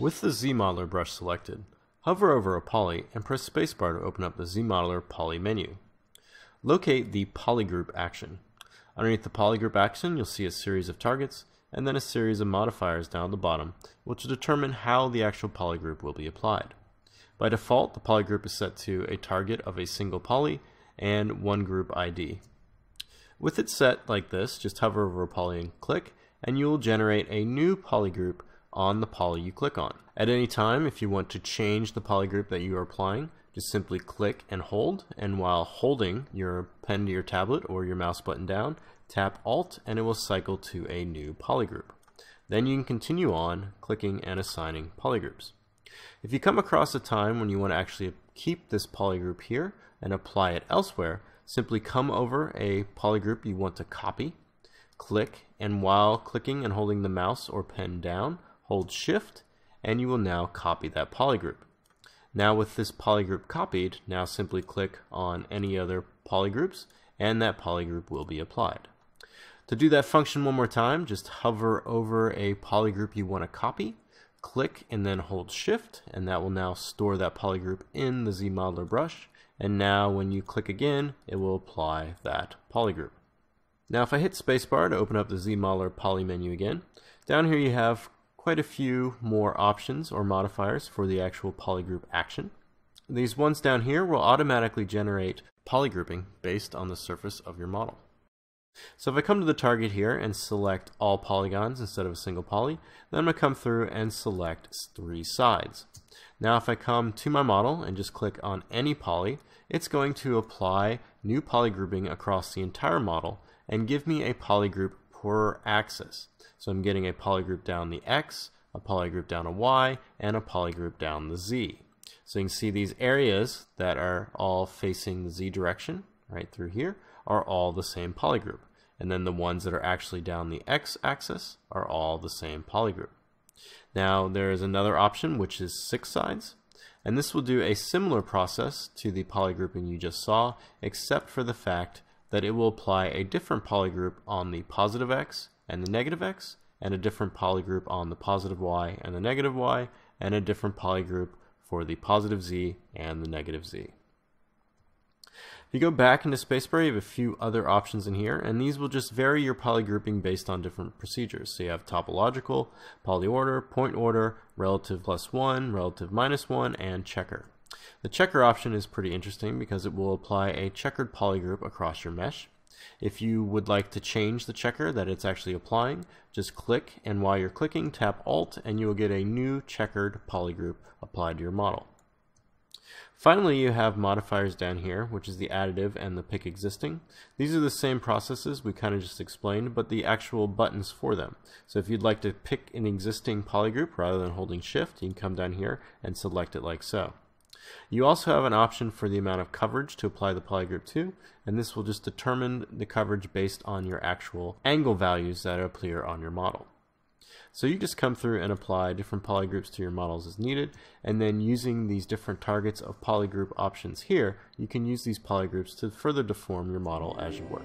With the ZModeler brush selected, hover over a poly and press spacebar to open up the ZModeler poly menu. Locate the polygroup action. Underneath the polygroup action, you'll see a series of targets and then a series of modifiers down at the bottom, which will determine how the actual polygroup will be applied. By default, the polygroup is set to a target of a single poly and one group ID. With it set like this, just hover over a poly and click, and you will generate a new polygroup on the poly you click on. At any time, if you want to change the poly group that you are applying, just simply click and hold, and while holding your pen to your tablet or your mouse button down, tap Alt and it will cycle to a new polygroup. Then you can continue on clicking and assigning polygroups. If you come across a time when you want to actually keep this polygroup here and apply it elsewhere, simply come over a polygroup you want to copy, click, and while clicking and holding the mouse or pen down, hold shift and you will now copy that polygroup. Now with this polygroup copied, now simply click on any other polygroups and that polygroup will be applied. To do that function one more time, just hover over a polygroup you want to copy, click and then hold shift and that will now store that polygroup in the ZModeler brush and now when you click again it will apply that polygroup. Now if I hit spacebar to open up the ZModeler poly menu again, down here you have quite a few more options or modifiers for the actual polygroup action. These ones down here will automatically generate polygrouping based on the surface of your model. So if I come to the target here and select all polygons instead of a single poly, then I'm going to come through and select three sides. Now if I come to my model and just click on any poly, it's going to apply new polygrouping across the entire model and give me a polygroup per axis. So I'm getting a polygroup down the X, a polygroup down a Y, and a polygroup down the Z. So you can see these areas that are all facing the Z direction, right through here, are all the same polygroup. And then the ones that are actually down the X axis are all the same polygroup. Now there is another option which is six sides. And this will do a similar process to the polygrouping you just saw, except for the fact that it will apply a different polygroup on the positive X and the negative x, and a different polygroup on the positive y and the negative y, and a different polygroup for the positive z and the negative z. If you go back into Spacebar, you have a few other options in here, and these will just vary your polygrouping based on different procedures. So you have topological, polyorder, point order, relative plus 1, relative minus 1, and checker. The checker option is pretty interesting because it will apply a checkered polygroup across your mesh. If you would like to change the checker that it's actually applying, just click and while you're clicking, tap Alt and you will get a new checkered polygroup applied to your model. Finally, you have modifiers down here, which is the additive and the pick existing. These are the same processes we kind of just explained, but the actual buttons for them. So if you'd like to pick an existing polygroup rather than holding shift, you can come down here and select it like so. You also have an option for the amount of coverage to apply the polygroup to, and this will just determine the coverage based on your actual angle values that appear on your model. So you just come through and apply different polygroups to your models as needed, and then using these different targets of polygroup options here, you can use these polygroups to further deform your model as you work.